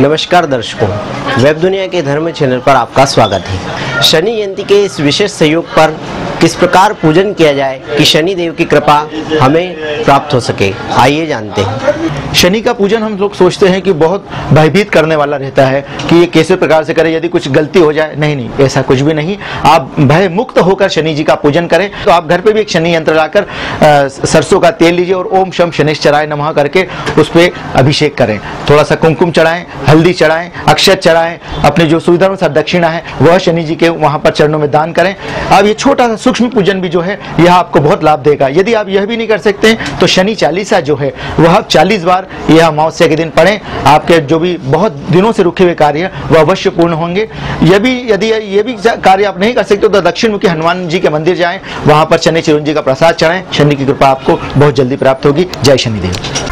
नमस्कार दर्शकों, वेब दुनिया के धर्म चैनल पर आपका स्वागत है। शनि जयंती के इस विशेष सहयोग पर किस प्रकार पूजन किया जाए कि शनि देव की कृपा हमें प्राप्त हो सके? आइए जानते हैं। शनि का पूजन हम लोग सोचते हैं कि बहुत भयभीत करने वाला रहता है कि ये कैसे प्रकार से करें, यदि कुछ गलती हो जाए। नहीं नहीं, ऐसा कुछ भी नहीं। आप भय मुक्त होकर शनि जी का पूजन करें। तो आप घर पे भी एक शनि यंत्र लाकर सरसों का तेल लीजिए और ओम शम शनिश्चराय नमः करके उस पर अभिषेक करें। थोड़ा सा कुमकुम चढ़ाएँ, हल्दी चढ़ाएँ, अक्षत चढ़ाएँ, अपने जो सुविधा अनुसार दक्षिणा है, वह शनि जी के वहाँ पर चरणों में दान करें। अब ये छोटा सा सूक्ष्म पूजन भी जो है, यह आपको बहुत लाभ देगा। यदि आप यह भी नहीं कर सकते तो शनि चालीसा जो है, वह आप चालीस बार यह अमावस्या के दिन पढ़ें। आपके जो भी बहुत दिनों से रुके हुए कार्य वह अवश्य पूर्ण होंगे। यह भी, यदि ये भी कार्य आप नहीं कर सकते तो दक्षिण मुखी हनुमान जी के मंदिर जाएँ। वहाँ पर शनि चिरंजी का प्रसाद चढ़ाएँ। शनि की कृपा आपको बहुत जल्दी प्राप्त होगी। जय शनिदेव।